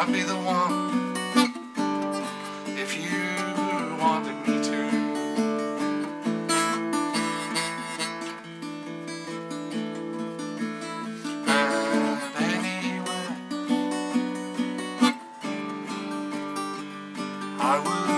I'd be the one if you wanted me to. And anyway, I would.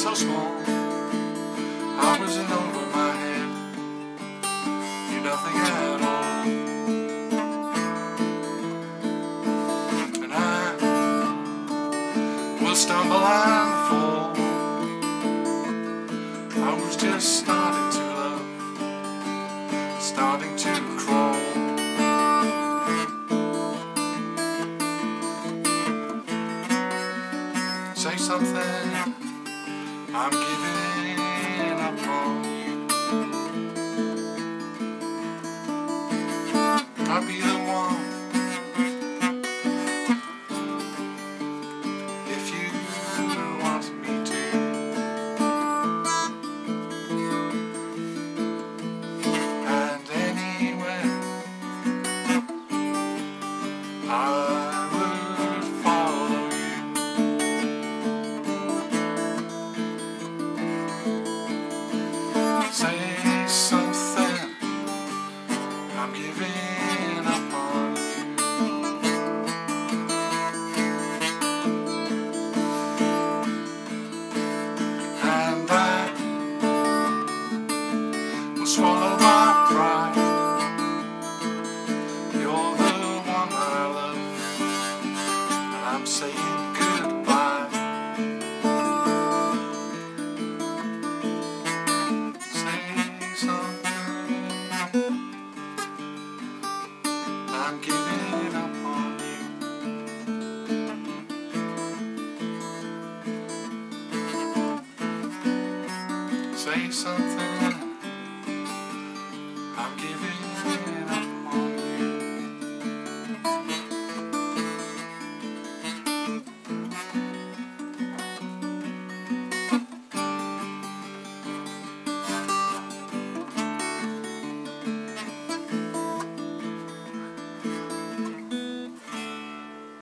So small. I was in over my head. Knew nothing at all. And I will stumble and fall. I was just starting to love, starting to crawl. Say something, I'm giving up on you. I'll be Say say something.